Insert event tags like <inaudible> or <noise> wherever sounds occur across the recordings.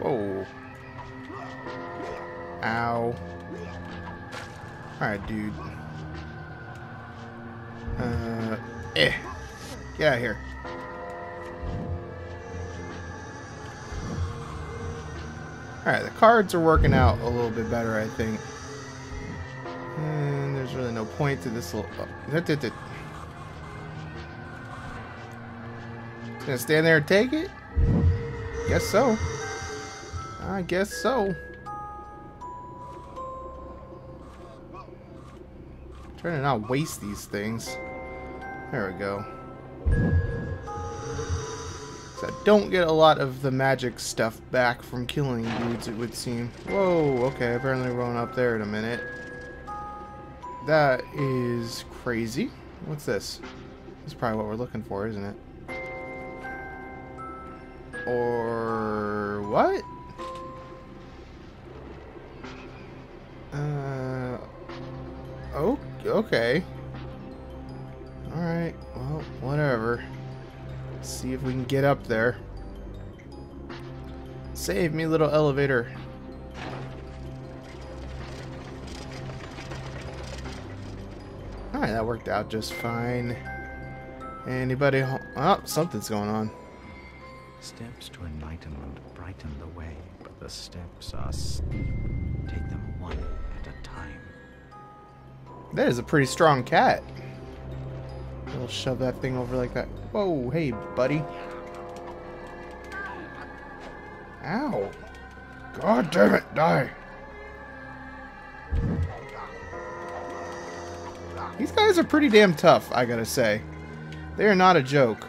Whoa. Ow. Alright, dude. Uh, eh. Get out of here. Alright, the cards are working out a little bit better, I think. And there's really no point to this little... Oh, Gonna stand there and take it? Guess so. I guess so. Trying to not waste these things. There we go. So I don't get a lot of the magic stuff back from killing dudes, it would seem. Whoa, okay, apparently we're going up there in a minute. That is crazy. What's this? This is probably what we're looking for, isn't it? Or what? Uh, oh, okay. Alright, well, whatever. Let's see if we can get up there. Save me, little elevator. Alright, that worked out just fine. Anybody Oh, something's going on. Steps to enlightenment brighten the way, but the steps are steep. Take them That is a pretty strong cat. We'll shove that thing over like that. Whoa, hey, buddy. Ow. God damn it, die. These guys are pretty damn tough, I gotta say. They are not a joke.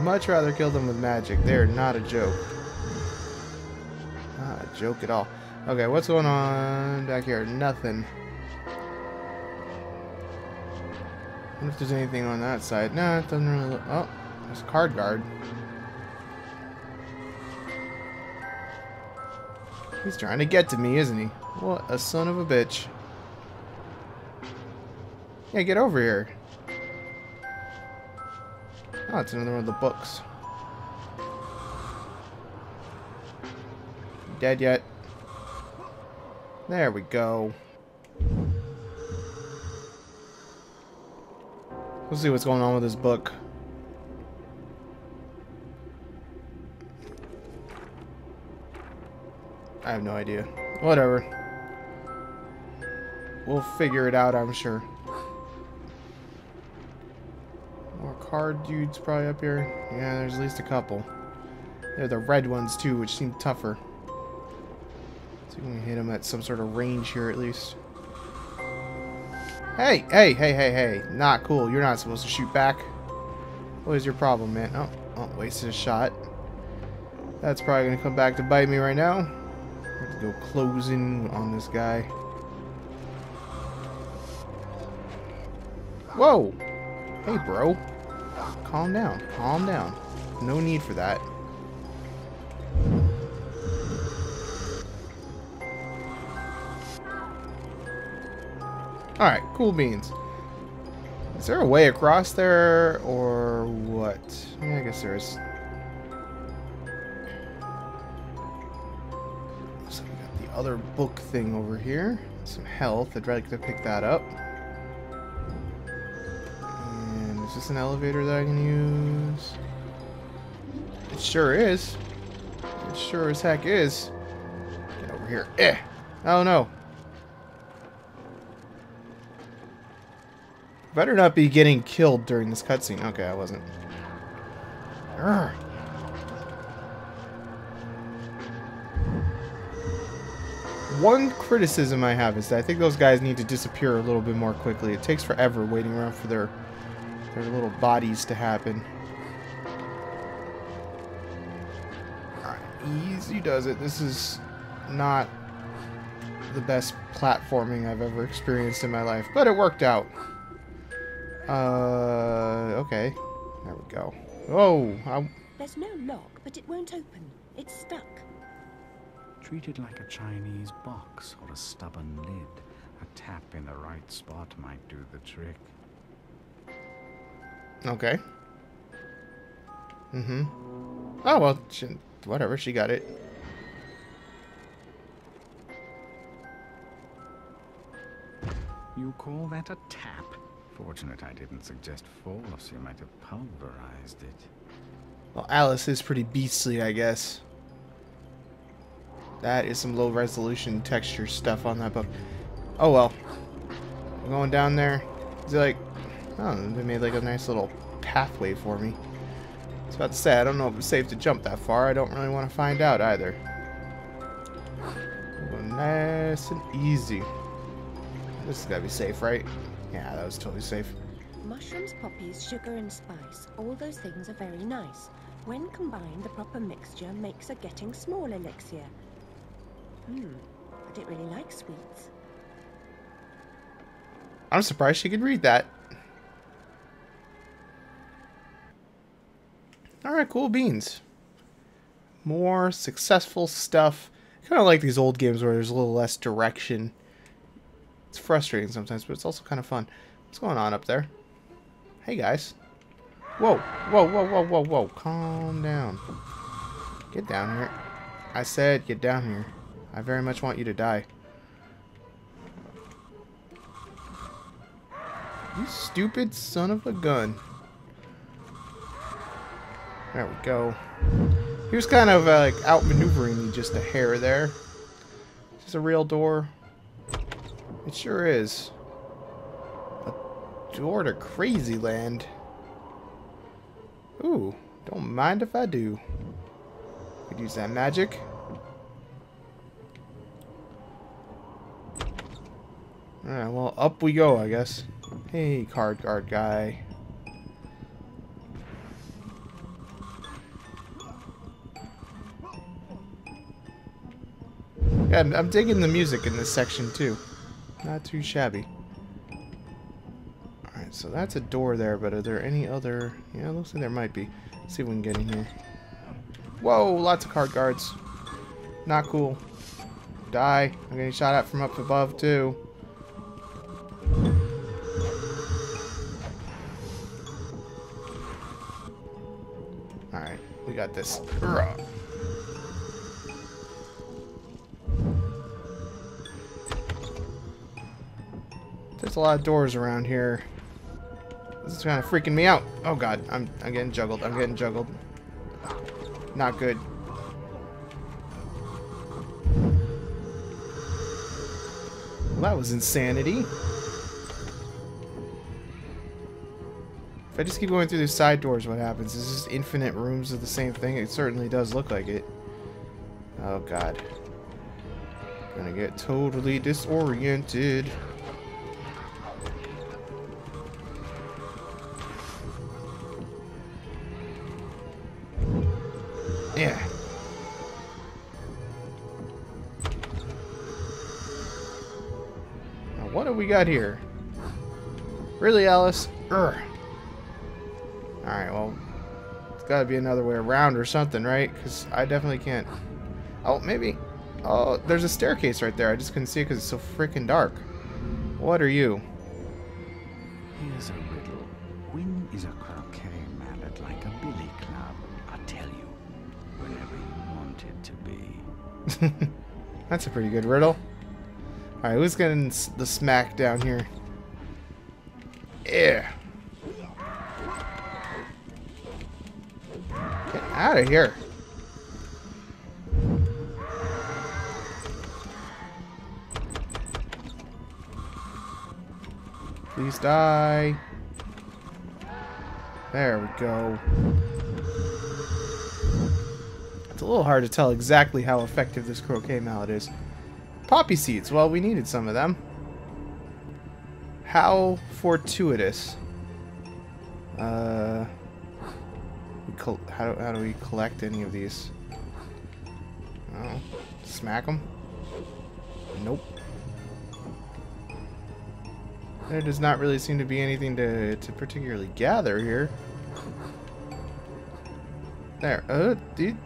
Much rather kill them with magic. They are not a joke. Not a joke at all. Okay, what's going on back here? Nothing. wonder if there's anything on that side. No, it doesn't really look... Oh, there's a card guard. He's trying to get to me, isn't he? What a son of a bitch. Yeah, get over here. Oh, it's another one of the books. Dead yet? There we go. Let's see what's going on with this book. I have no idea. Whatever. We'll figure it out, I'm sure. More card dudes probably up here. Yeah, there's at least a couple. They're the red ones too, which seem tougher. See if we can hit him at some sort of range here at least. Hey, hey, hey, hey, hey. Not cool. You're not supposed to shoot back. What is your problem, man? Oh, oh wasted a shot. That's probably going to come back to bite me right now. Have to go closing on this guy. Whoa! Hey, bro. Calm down. Calm down. No need for that. Alright, cool beans. Is there a way across there, or what? I guess there is. So we got the other book thing over here. Some health. I'd like to pick that up. And is this an elevator that I can use? It sure is. It sure as heck is. Get over here. Eh! Oh no. Better not be getting killed during this cutscene. Okay, I wasn't. Urgh. One criticism I have is that I think those guys need to disappear a little bit more quickly. It takes forever waiting around for their their little bodies to happen. Easy does it. This is not the best platforming I've ever experienced in my life, but it worked out. Uh, okay. There we go. Oh, I... There's no lock, but it won't open. It's stuck. Treated like a Chinese box or a stubborn lid. A tap in the right spot might do the trick. Okay. Mm-hmm. Oh, well, she, whatever. She got it. You call that a tap? Fortunate I didn't suggest force. You might have pulverized it. Well, Alice is pretty beastly, I guess. That is some low resolution texture stuff on that book. Oh well. Going down there. Is it like, oh, they made like a nice little pathway for me. I was about to say, I don't know if it's safe to jump that far. I don't really want to find out either. Nice and easy. This has got to be safe, right? Yeah, that was totally safe. Mushrooms, poppies, sugar and spice, all those things are very nice. When combined, the proper mixture makes a getting small elixir. Hmm, I don't really like sweets. I'm surprised she could read that. Alright, cool beans. More successful stuff. Kind of like these old games where there's a little less direction. It's frustrating sometimes, but it's also kind of fun. What's going on up there? Hey, guys. Whoa, whoa, whoa, whoa, whoa, whoa. Calm down. Get down here. I said get down here. I very much want you to die. You stupid son of a gun. There we go. He was kind of uh, like outmaneuvering me just a hair there. Is this a real door? It sure is. A door to crazy land. Ooh, don't mind if I do. Could use that magic. Alright, well, up we go, I guess. Hey, card guard guy. Yeah, I'm, digging the music in this section, too. Not too shabby. Alright, so that's a door there, but are there any other... Yeah, looks like there might be. Let's see if we can get in here. Whoa, lots of card guards. Not cool. Die. I'm getting shot at from up above, too. Alright, we got this. There's a lot of doors around here. This is kind of freaking me out. Oh god, I'm, I'm getting juggled. I'm getting juggled. Not good. Well, that was insanity. If I just keep going through these side doors, what happens? Is this infinite rooms of the same thing? It certainly does look like it. Oh god. Gonna get totally disoriented. Now what do we got here? Really, Alice? Urgh. Alright, well, it's got to be another way around or something, right? Because I definitely can't... Oh, maybe... Oh, there's a staircase right there. I just couldn't see it because it's so freaking dark. What are you? Here's a riddle. When is a croquet mallet like a billy club? I'll tell you. Whenever you want it to be. <laughs> That's a pretty good riddle. Alright, who's getting the smack down here? Yeah. Get out of here. Please die. There we go. It's a little hard to tell exactly how effective this croquet mallet is. Poppy seeds. Well, we needed some of them. How fortuitous. Uh, how, how do we collect any of these? Oh, smack them? Nope. There does not really seem to be anything to, to particularly gather here. There. Uh, dude.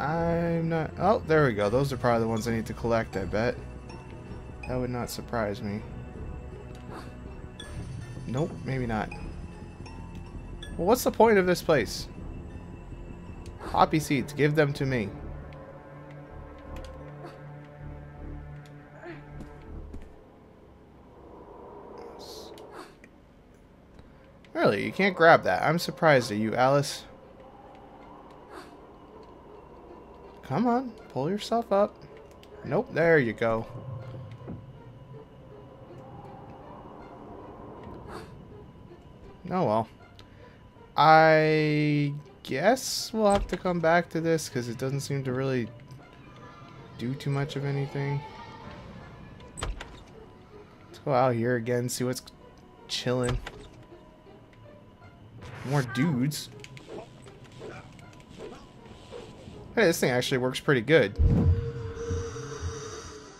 I'm not... Oh, there we go. Those are probably the ones I need to collect, I bet. That would not surprise me. Nope, maybe not. Well, what's the point of this place? Poppy seeds, give them to me. Really, you can't grab that. I'm surprised at you, Alice. Come on, pull yourself up. Nope, there you go. Oh well. I guess we'll have to come back to this because it doesn't seem to really do too much of anything. Let's go out here again, see what's chilling. More dudes. Hey, this thing actually works pretty good.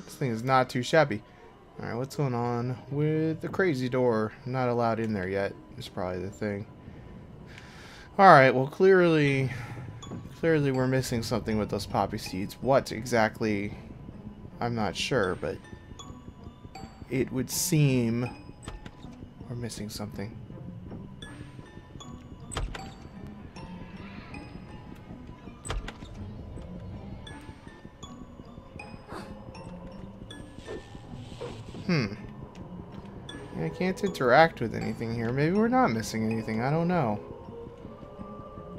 This thing is not too shabby. Alright, what's going on with the crazy door? not allowed in there yet. Is probably the thing. Alright, well clearly clearly we're missing something with those poppy seeds. What exactly I'm not sure, but it would seem we're missing something. Hmm. I can't interact with anything here. Maybe we're not missing anything. I don't know.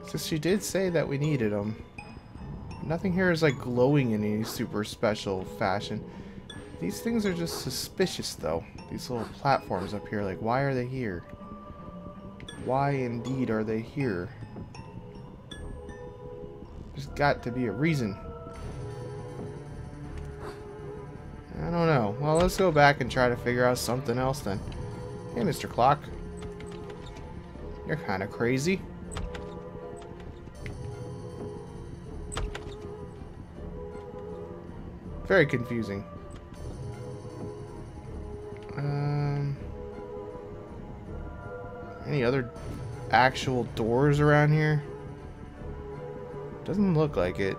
Since she did say that we needed them. Nothing here is like glowing in any super special fashion. These things are just suspicious though. These little platforms up here. Like why are they here? Why indeed are they here? There's got to be a reason. I don't know. Well, let's go back and try to figure out something else then. Hey, Mr. Clock. You're kind of crazy. Very confusing. Um, any other actual doors around here? Doesn't look like it.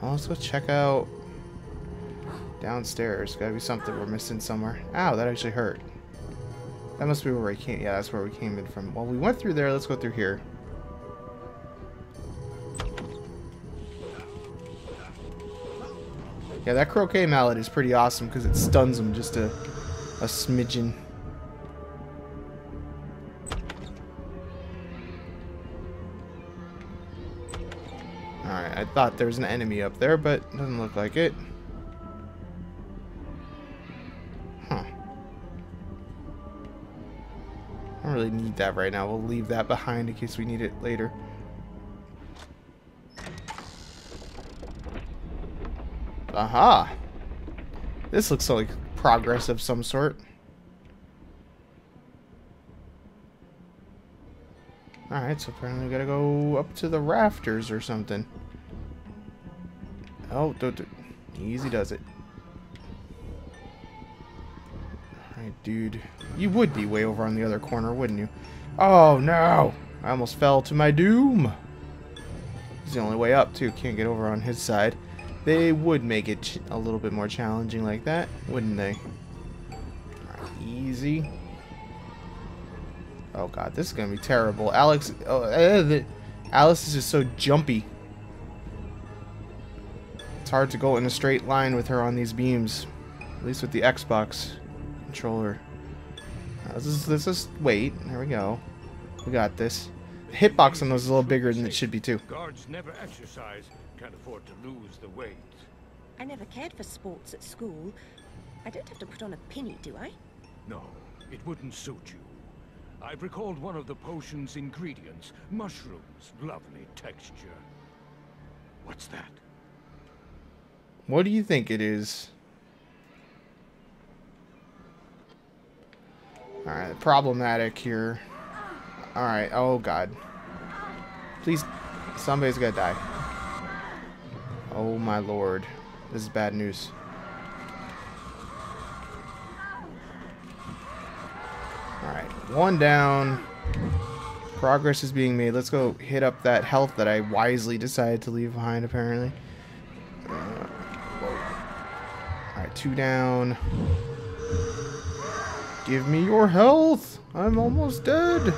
Well, let's go check out Downstairs. Gotta be something we're missing somewhere. Ow, that actually hurt. That must be where we came. Yeah, that's where we came in from. Well, we went through there. Let's go through here. Yeah, that croquet mallet is pretty awesome because it stuns them just a, a smidgen. Alright, I thought there was an enemy up there, but doesn't look like it. Really need that right now. We'll leave that behind in case we need it later. Aha! This looks like progress of some sort. Alright, so apparently we gotta go up to the rafters or something. Oh, don't, don't. easy does it. Dude. You would be way over on the other corner, wouldn't you? Oh, no! I almost fell to my doom! He's the only way up, too. Can't get over on his side. They would make it a little bit more challenging like that, wouldn't they? Easy. Oh god, this is gonna be terrible. Alex, oh, uh, the, Alice is just so jumpy. It's hard to go in a straight line with her on these beams. At least with the Xbox controller. let's, just, let's just wait. There we go. We got this. The hitbox on those is a little bigger than it should be too. Guards never exercise. Can't afford to lose the weight. I never cared for sports at school. I don't have to put on a pinny, do I? No, it wouldn't suit you. I've recalled one of the potion's ingredients. Mushrooms. Lovely texture. What's that? What do you think it is? Alright, problematic here. Alright, oh god. Please, somebody's gonna die. Oh my lord. This is bad news. Alright, one down. Progress is being made. Let's go hit up that health that I wisely decided to leave behind, apparently. Uh, Alright, two down. Give me your health. I'm almost dead.